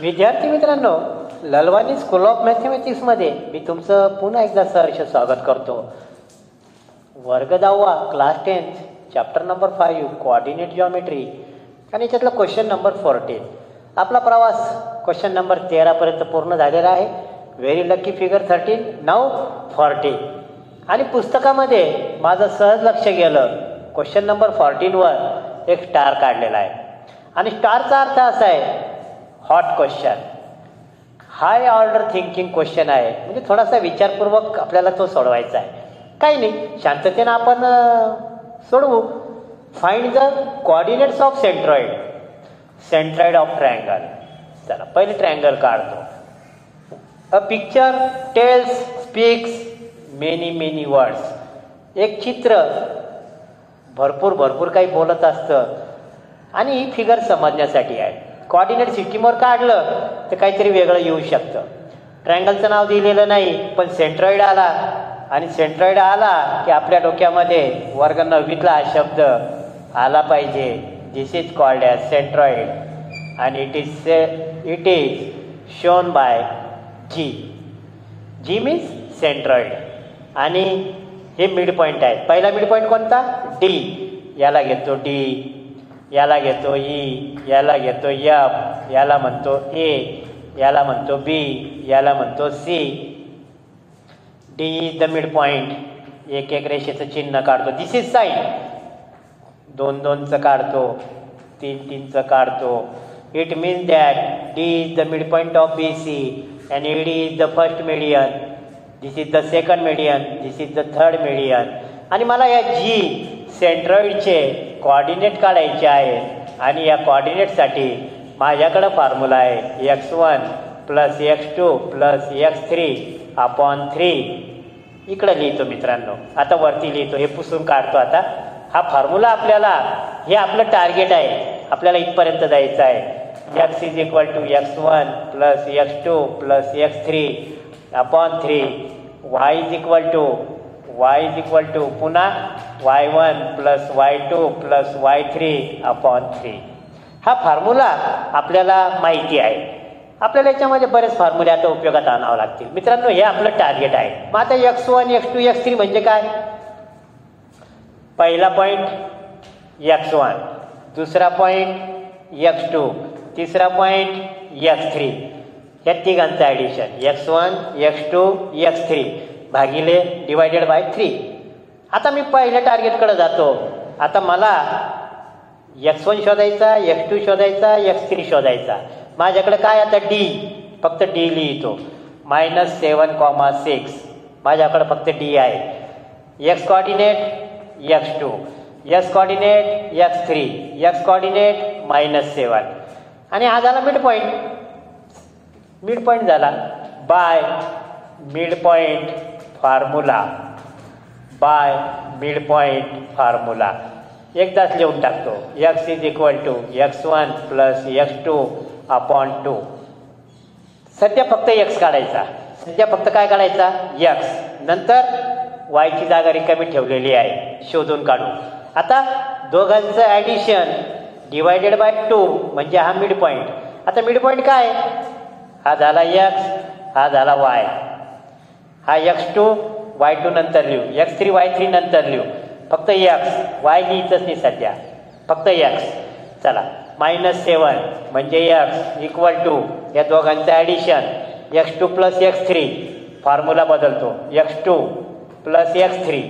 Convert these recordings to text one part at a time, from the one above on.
विद्यार्थी मित्रांनो Lalwani school of मॅथमॅटिक्समध्ये मी तुमचं पुन्हा एकदा सहर्ष स्वागत करतो. वर्ग दहावा class tenth chapter number five coordinate geometry आणि याच्यातला क्वेश्चन नंबर फोर्टीन आपला प्रवास क्वेश्चन नंबर तेरापर्यंत पूर्ण झालेला आहे. Very lucky figure thirteen now fourteen आणि पुस्तकामध्ये माझं सहज लक्ष गेलं क्वेश्चन नंबर फॉर्टीनवर एक स्टार काढलेला आहे. आणि स्टारचा अर्थ असा आहे HOT question high order thinking question आहे. म्हणजे थोडासा विचारपूर्वक आपल्याला तो सोडवायचा आहे. काही नाही शांततेनं आपण सोडवू. Find the coordinates of centroid centroid of triangle चला पहिले ट्रायंगल काढतो. A picture tells speaks many many words एक चित्र भरपूर भरपूर काही बोलत असतं. आणि ही फिगर समजण्यासाठी आहे. कॉर्डिनेट सिस्टीमवर काढलं तर काहीतरी वेगळं येऊ शकतं. ट्रँगलचं नाव दिलेलं नाही पण सेंट्रॉइड आला. आणि सेंट्रॉइड आला की आपल्या डोक्यामध्ये वर्ग नववीतला हा शब्द आला पाहिजे. This is called as centroid आणि it is say it is shown by G G means centroid आणि हे मिड पॉईंट आहेत पहिला मिड पॉईंट कोणता? डी याला घेतो डी याला घेतो ई याला घेतो यफ याला म्हणतो ए याला म्हणतो बी याला म्हणतो C. D is the mid point एक एक रेषेचं चिन्ह काढतो. दिस इज साईन दोन दोनचं काढतो. तीन तीनचं काढतो. It means that D is the mid point of B C and E D is the first median this is the second median this is the third median आणि मला या जी सेंट्रॉइडचे coordinate काढायचे आहेत आणि या कॉर्डिनेटसाठी माझ्याकडं फॉर्म्युला आहे X one plus X two plus X three upon three इकडं लिहितो मित्रांनो. आता वरती लिहितो. हे पुसून काढतो आता. हा फॉर्म्युला आपल्याला हे आपलं टार्गेट आहे. आपल्याला इथपर्यंत जायचं आहे. X is equal to X one plus X two plus X three upon three Y is equal to Y is equal to पुन्हा Y one plus Y two plus Y three upon three हा formula आपल्याला माहिती आहे. आपल्याला याच्यामध्ये बरेच फॉर्म्युले आता उपयोगात आणावं लागतील. मित्रांनो हे आपलं टार्गेट आहे. मग आता X one X two X three म्हणजे काय? पहिला पॉईंट एक्स वन दुसरा पॉईंट एक्स टू तिसरा पॉईंट एक्स थ्री या तिघांचं addition X one X two X three भागिले डिवायडेड बाय थ्री आता मी पहिल्या टार्गेटकडे जातो. आता मला एक्स वन शोधायचा एक्स टू शोधायचा एक्स थ्री शोधायचा. माझ्याकडे काय आता डी फक्त डी लिहितो. मायनस सेवन कॉमा सिक्स माझ्याकडे फक्त डी आहे. X coordinate X two X coordinate X three X coordinate minus seven आणि हा झाला मिड पॉईंट मिड पॉईंट झाला. By mid point formula. By mid point formula. एकदाच लिहून टाकतो. X is equal to X one plus X two upon two सध्या फक्त x काढायचा. सध्या फक्त काय काढायचा? एक्स नंतर वायची जागा रिकामी ठेवलेली आहे. शोधून काढू. आता दोघांचं ॲडिशन डिवायडेड बाय टू म्हणजे हा मिड पॉईंट आता मिड पॉईंट काय? हा झाला एक्स हा झाला वाय हा एक्स टू वाय टू नंतर लिहू. एक्स थ्री वाय थ्री नंतर लिहू. फक्त एक्स वाय लिहितच नाही सध्या. फक्त एक्स चला. मायनस सेवन म्हणजे एक्स इक्वल टू या दोघांचं addition X two plus X three formula बदलतो. X two plus X three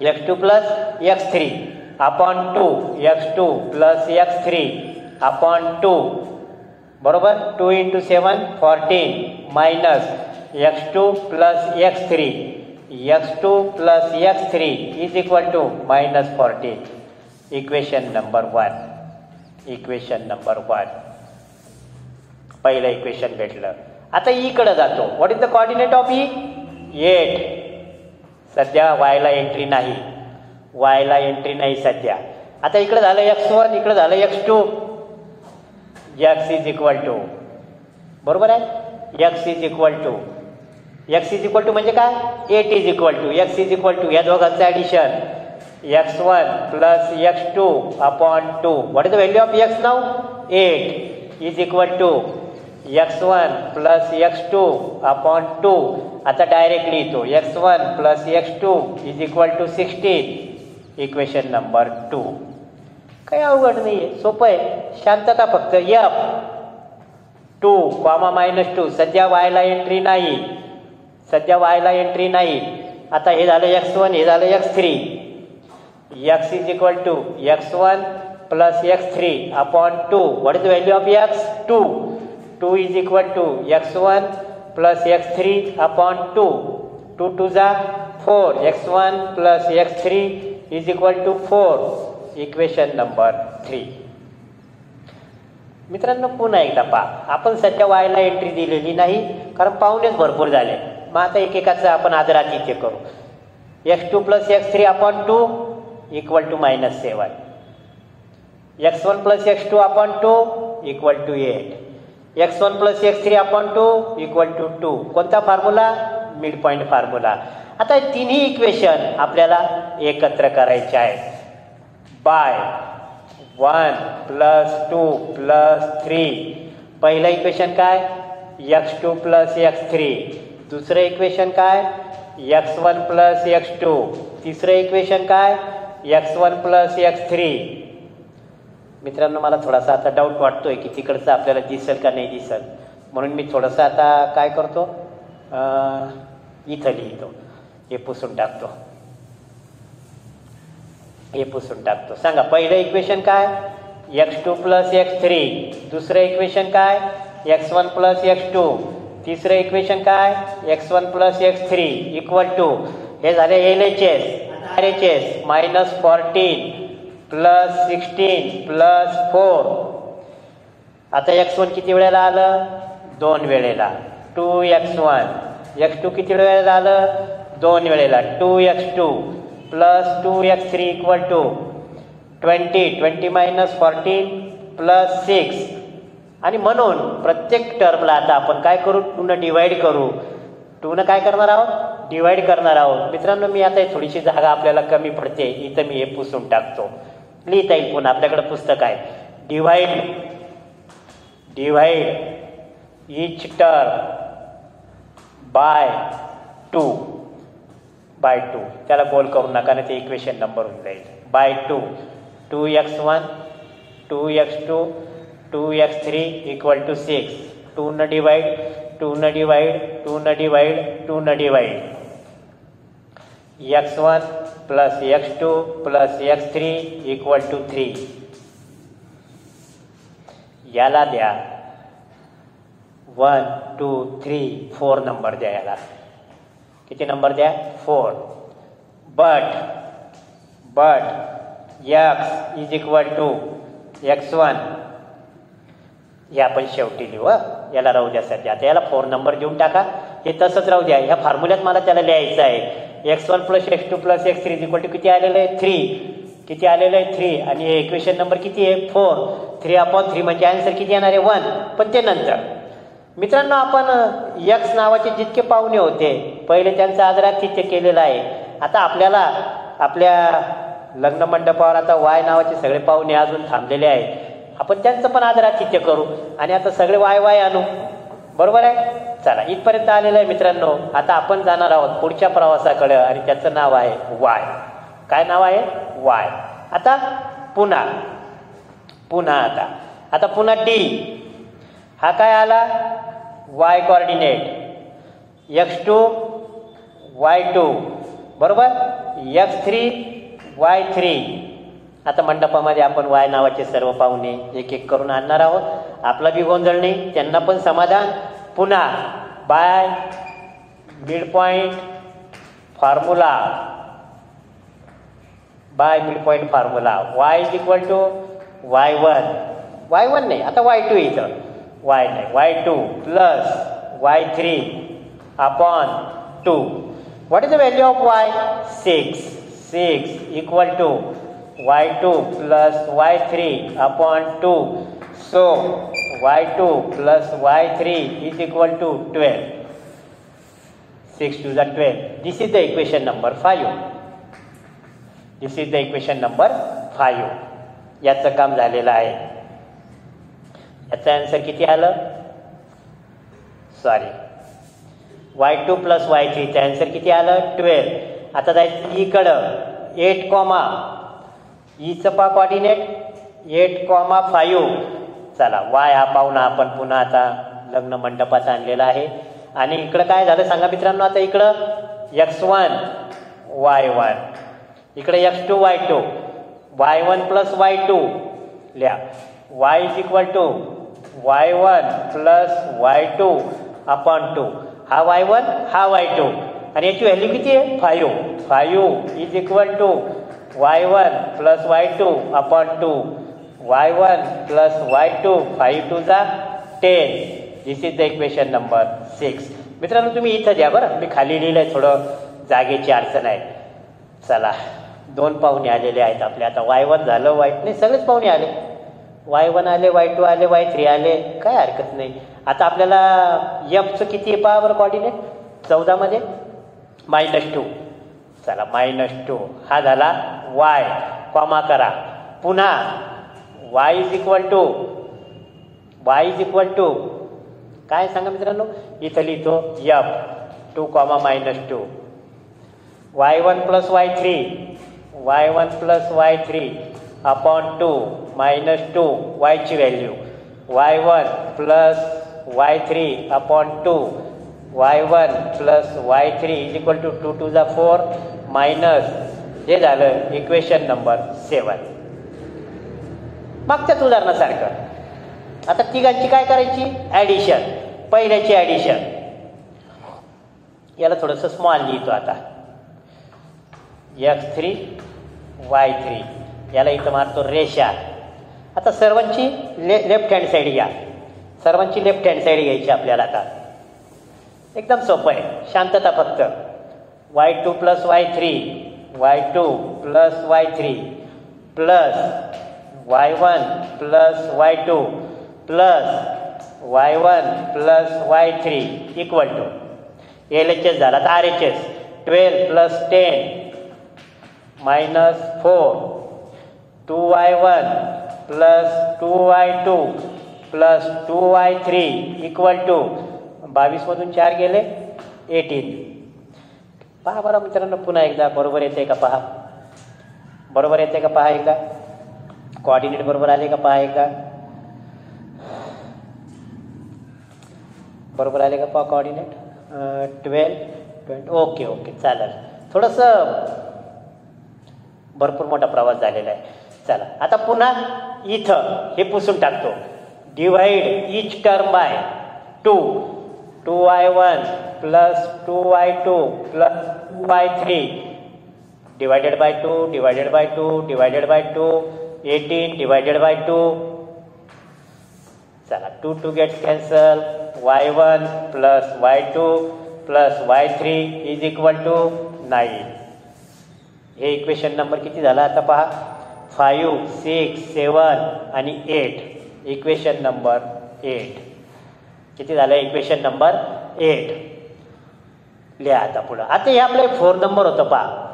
X two plus X three upon two X two plus X three upon two बरोबर? Two into seven fourteen minus X two plus X three X two plus X three is equal to minus fourteen equation number one equation number one पहिलं equation भेटलं. आता e इकडं जातो. What is the coordinate of E eight सध्या वायला entry नाही. वायला entry नाही सध्या. आता इकडं झालं एक्स वन इकडं झालं X two X is equal to बरोबर आहे? X is equal to X is equal to म्हणजे काय? Eight is equal to X is equal to या दोघांचं addition X one plus X two upon two what is the value of X now eight is equal to X one plus X two upon two आता direct लिहितो X one plus X two is equal to sixteen equation number two काही अवघड नाही आहे सोपं आहे. शांतता फक्त. F two comma minus two सध्या वायला एंट्री नाही. सध्या वायला एंट्री नाही. आता हे झालं एक्स वन हे झालं X three X is equal to X one plus X three upon two what is the value of X two two is equal to X one plus X three upon two two two जा four X one plus X three is equal to four equation number three मित्रांनो पुन्हा एकदा पहा. आपण सध्या वायला entry दिलेली नाही कारण पाहुणेच भरपूर झाले. मग आता एकेकाचं आपण आदरात इथे करू. X two plus X three upon two equal to minus seven X one plus X two upon two equal to eight X one plus X three upon two equal to two कोणता formula mid point formula आता तिन्ही equation आपल्याला एकत्र करायचे आहेत. By. One plus two plus three. पहिलं equation काय? X two plus X three दुसरं इक्वेशन काय? X one plus X two तिसरं इक्वेशन काय? X one plus x three मित्रांनो मला थोडासा आता डाऊट वाटतोय की तिकडचं आपल्याला दिसेल का नाही दिसेल. म्हणून मी थोडंसं आता काय करतो? इथं लिहितो. हे पुसून टाकतो. हे पुसून टाकतो. सांगा पहिलं इक्वेशन काय? X two plus x three दुसरं इक्वेशन काय? X one plus x two तिसरं इक्वेशन काय? X one plus x three equal to हे झाले L H S R H S minus fourteen plus sixteen plus four आता x one किती वेळेला आलं? दोन वेळेला. Two x one x two किती वेळेला आलं? दोन वेळेला. Two x two plus two x three equal to. Twenty twenty minus fourteen plus six. आणि म्हणून प्रत्येक टर्मला आता आपण काय करू? टूनं डिवाईड करू. टूनं काय करणार आहोत? डिवाईड करणार आहोत. मित्रांनो मी आता थोडीशी जागा आपल्याला कमी पडते. इथं मी हे पुसून टाकतो. लिहिता येईल पुन्हा. आपल्याकडे पुस्तक आहे. Divide divide each term by two by two. त्याला गोल करू नका ना ते इक्वेशन नंबर होऊन जाईल. By two. Two x one two x two two x three equal to six two न डिवाइड टू न डिवाइड टू न डिवाइड टू न divide x one plus x two plus x three equal to three याला द्या. One two three four number द्या याला. किती number द्या? Four. But but x is equal to x one हे आपण शेवटी लिहू याला राहू द्या सध्या. आता याला फोर नंबर देऊन टाका. हे तसंच राहू द्या. ह्या फॉर्म्युल्यात मला त्याला लिहायचं आहे. X one plus x two plus x three equal to किती आलेलं आहे? थ्री किती आलेलं आहे? थ्री आणि हे इक्वेशन नंबर किती आहे? फोर थ्री अपॉन थ्री म्हणजे आन्सर किती येणार आहे? वन पण ते नंतर. मित्रांनो आपण यक्स नावाचे जितके पाहुणे होते पहिले त्यांचा आदरातिथ्य केलेलं आहे. आता आपल्याला आपल्या लग्न मंडपावर आता वाय नावाचे सगळे पाहुणे अजून थांबलेले आहेत. आपण त्यांचं पण आदरातिथ्य करू आणि आता सगळे वाय वाय आणू. बरोबर आहे? चला इथपर्यंत आलेलं आहे मित्रांनो. आता आपण जाणार आहोत पुढच्या प्रवासाकडे आणि त्याचं नाव आहे वाय. काय नाव आहे? वाय. आता पुन्हा. पुन्हा आता. आता पुन्हा डी. हा काय आला? Y coordinate x two y two बरोबर? एक्स थ्री वाय थ्री आता मंडपामध्ये आपण वाय नावाचे सर्व पाहुणे एक एक करून आणणार आहोत. आपला बी गोंधळ नाही त्यांना पण समाधान. पुन्हा by mid point formula by mid point formula y is equal to y one y one नाही आता वाय टू इथं. वाय नाही y two plus y three upon two what is the value of y six six equal to y two plus y three upon two so y two plus y three is equal to twelve six two झा twelve this is the equation number five this is the equation number five याचं काम झालेलं आहे. याचं answer किती आलं? Sorry y two plus y three answer किती आलं? ट्वेल्व आता जायचं इकडं एट कॉमा ईचं पा कॉर्डिनेट एट कॉमा फायू चला वाय हा पाहुणा आपण पुन्हा आता लग्न मंडपात आणलेला आहे. आणि इकडं काय झालं सांगा मित्रांनो आता इकडं एक्स वन वाय वन इकडे x two y two y one plus y two लिहा. Y is equal to y one plus y two upon two. हा वाय वन हा वाय टू. आणि याची व्हॅल्यू किती आहे? Five five is equal to y one plus y two upon two. Y one plus y two five two जा ten. This is the equation number six मित्रांनो तुम्ही इथं द्या बरं. मी खाली लिहिलं आहे थोडं जागेची अडचण आहे. चला दोन पाहुणे आलेले आहेत आपले. आता वाय वन झालं वाईट नाही सगळेच पाहुणे आले. वाय वन आले वाय टू आले वाय थ्री आले काय हरकत नाही. आता आपल्याला यफचं किती पहा बरं कॉर्डिनेट चौदामध्ये मायनस टू चला मायनस टू हा झाला वाय कॉमा करा. पुन्हा y is equal to y is equal to काय सांगा मित्रांनो? इथं लिहितो f two comma minus two y one plus y three y one plus y three upon two minus two वायची value y one plus y three upon two y one plus y three is equal to two two two four minus हे झालं equation number seven मागच्याच उदाहरणासारखं आता तिघांची काय करायची? Addition पहिल्याची addition याला थोडंसं स्मॉल लिहितो आता. एक्स थ्री वाय थ्री याला इथं मारतो रेषा. आता सर्वांची ले लेफ्ट हँड साईड घ्या. सर्वांची लेफ्ट हँड साईड घ्यायची आपल्याला आता. एकदम सोपं आहे. शांतता फक्त. Y two plus y three y two plus y three plus y one plus y two plus y one plus y three equal to L H S झाला तर R H S twelve plus ten minus four two y one plus two y two plus two y three equal to बावीसमधून चार गेले eighteen. पहा बरं मित्रांनो पुन्हा एकदा बरोबर येते का पहा? बरोबर येते का पहा एकदा? कॉर्डिनेट बरोबर आले का पहा एकदा? बरोबर आले का पहा coordinate twelve twenty okay okay चालेल. थोडंसं भरपूर मोठा प्रवास झालेला आहे. चला. आता पुन्हा इथं हे पुसून टाकतो. Divide each term by two two y one plus two y two plus two y three divided by two divided by two divided by two eighteen divided by two चला two two get cancel y one plus y two plus y three is equal to nine हे equation number किती झाला आता पहा? Five six seven आणि eight. Equation number eight किती झालं? Equation number eight लिहा आता पुढं. आता हे आपलं फोर नंबर होतं पहा.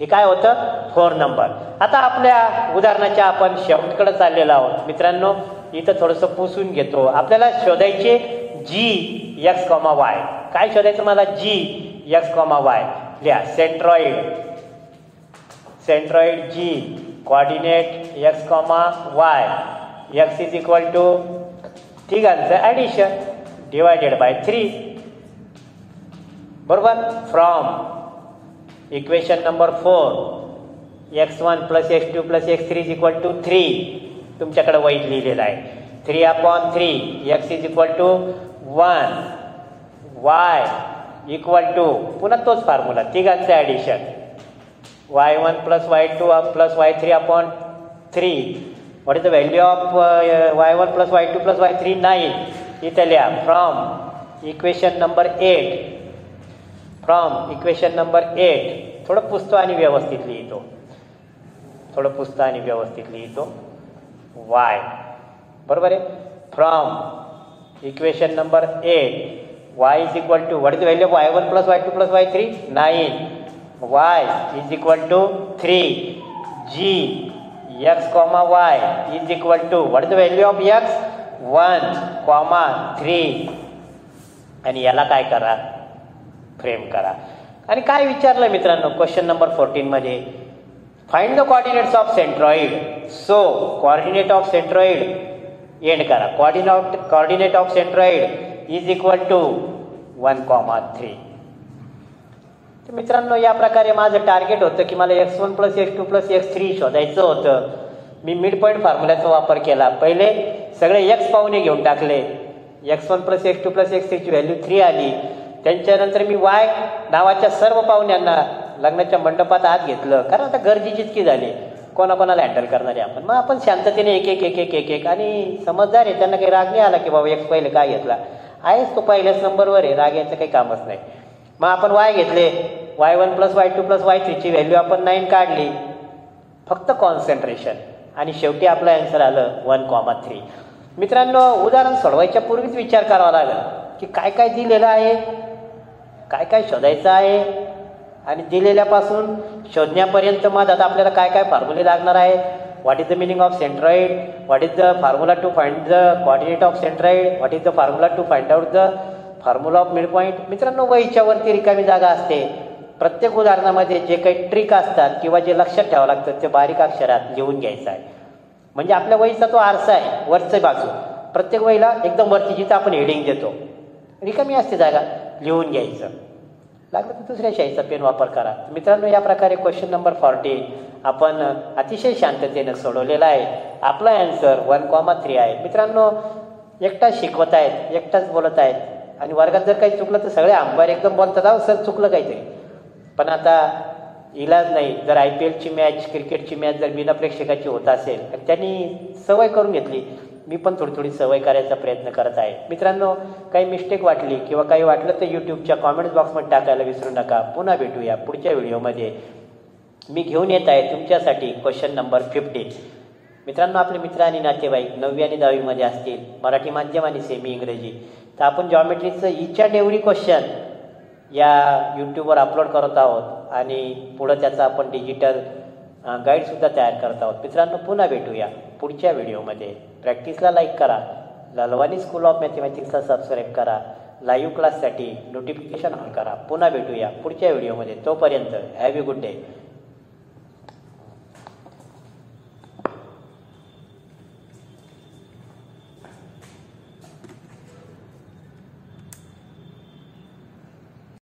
हे काय होतं? फोर नंबर आता आपल्या उदाहरणाच्या आपण शेवटकडे चाललेलो आहोत. मित्रांनो इथं थोडंसं पुसून घेतो. आपल्याला शोधायचे जी यक्स कॉमा वाय काय शोधायचं मला? जी यक्स कॉमा वाय लिहा. Centroid centroid G coordinate comma y x is equal to to तिघांचं ॲडिशन डिवायडेड बाय थ्री बरोबर? From equation number four x one plus x two plus x three is equal to three तुमच्याकडे वाईट लिहिलेलं आहे. Three upon three x is equal to one y equal to पुन्हा तोच formula तिघांचं addition y one plus y two plus y three upon three what is the value of y one plus y two plus y three nine इथल्या from equation number eight from equation number eight थोडं पुस्तं आणि व्यवस्थित लिहितो थोडं पुस्तं आणि व्यवस्थित लिहितो वाय बरोबर आहे? From equation number eight y is equal to what is the value of y one plus y two plus y three nine is equal to 3 g x comma comma y is equal to is the value of x? 1 comma 3 आणि याला काय करा? Frame करा. आणि काय विचारलं मित्रांनो? Question number फोर्टीनमध्ये find the coordinates of centroid so coordinate of centroid end करा. Coordinate coordinate of centroid is equal to one comma three तर मित्रांनो या प्रकारे माझं टार्गेट होतं की मला x one plus x two plus x three शोधायचं होतं. मी मिड पॉईंट फॉर्म्युल्याचा वापर केला. पहिले सगळे एक्स पाहुणे घेऊन टाकले. X one plus x two plus x थ्रीची value three आली. त्यांच्यानंतर मी वाय नावाच्या सर्व पाहुण्यांना लग्नाच्या मंडपात आत घेतलं. कारण आता गर्दी जितकी झाली कोणाकोणाला हँडल करणारे आपण. मग आपण शांततेने एक एक एक एक एक एक आणि समजदार आहे. त्यांना काही राग नाही आला की बाबा एक्स पहिले काय घेतला? आहेच तो पहिल्याच नंबरवर आहे. राग याचं काही कामच नाही. मग आपण वाय घेतले. Y one plus y two plus y थ्रीची value आपण नाईन काढली. फक्त कॉन्सन्ट्रेशन आणि शेवटी आपलं आन्सर आलं वन कॉमा थ्री मित्रांनो उदाहरण सोडवायच्या पूर्वीच विचार करावा लागेल की काय काय दिलेलं आहे? काय काय शोधायचं आहे? आणि दिलेल्यापासून शोधण्यापर्यंत मग आता आपल्याला काय काय फॉर्म्युले लागणार आहे? What is the meaning of centroid what is the formula to find the coordinate of centroid what is the formula to find out the formula of mid point मित्रांनो वहीच्या वरती रिकामी जागा असते. प्रत्येक उदाहरणामध्ये जे काही ट्रिक असतात किंवा जे लक्षात ठेवावं लागतं ते बारीक अक्षरात लिहून घ्यायचं आहे. म्हणजे आपल्या वहीचा तो आरसा आहे वरचं बाजू. प्रत्येक वहीला एकदम वरती जिथं आपण हेडिंग देतो रिकामी असते जागा लिहून घ्यायचं. लागलं तर दुसऱ्या शाहीचा पेन वापर करा. मित्रांनो या प्रकारे क्वेश्चन नंबर फॉर्टी आपण अतिशय शांततेनं सोडवलेला आहे. आपला ॲन्सर वन कॉमा थ्री आहे. मित्रांनो एकटाच शिकवत आहेत एकटाच बोलत आहेत. आणि वर्गात जर काही चुकलं तर सगळे अंपायर एकदम बोलतात अहो सर चुकलं काहीतरी. पण आता इलाज नाही. जर आय पी एलची मॅच क्रिकेटची मॅच जर बिना प्रेक्षकाची होत असेल तर त्यांनी सवय करून घेतली. मी पण थोडी थोडी सवय करायचा प्रयत्न करत आहे. मित्रांनो काही मिस्टेक वाटली किंवा काही वाटलं तर यूट्यूबच्या कॉमेंट्स बॉक्समध्ये टाकायला विसरू नका. पुन्हा भेटूया पुढच्या व्हिडिओमध्ये मी घेऊन येत आहे तुमच्यासाठी क्वेश्चन नंबर फिफ्टीन मित्रांनो आपले मित्र आणि नातेवाईक नववी आणि दहावीमध्ये असतील मराठी माध्यम आणि सेमी इंग्रजी. तर आपण जॉमेट्रीचं इच अँड एव्हरी क्वेश्चन या यूट्यूबवर अपलोड करत आहोत आणि पुढं त्याचा आपण डिजिटल गाईडसुद्धा तयार करत आहोत. मित्रांनो पुन्हा भेटूया पुढच्या व्हिडिओमध्ये. प्रॅक्टिसला लाईक करा. ललवानी स्कूल ऑफ मॅथमॅटिक्सला सबस्क्राईब करा. लाईव्ह क्लाससाठी नोटिफिकेशन ऑन करा. पुन्हा भेटूया पुढच्या व्हिडिओमध्ये. तोपर्यंत हॅव यू गुड डे